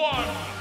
one,